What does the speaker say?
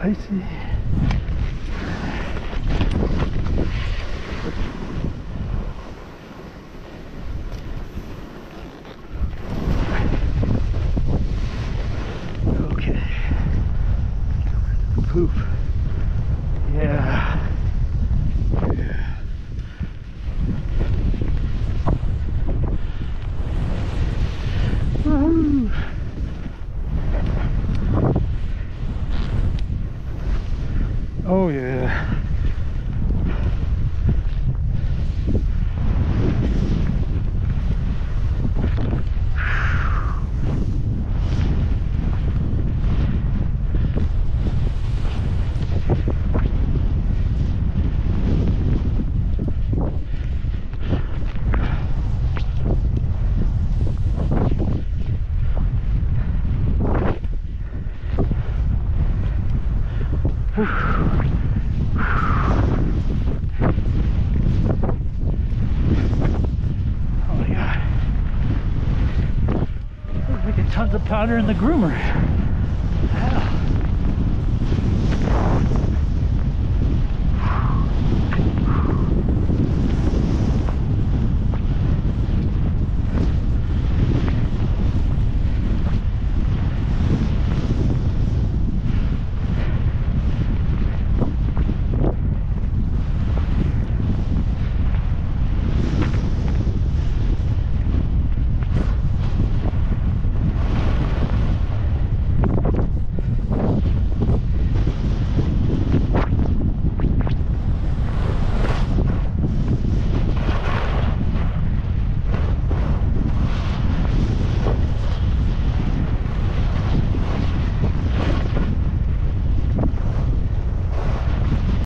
Okay. Poop. Yeah. Yeah. Woohoo. Oh yeah. Oh, tons of powder in the groomer.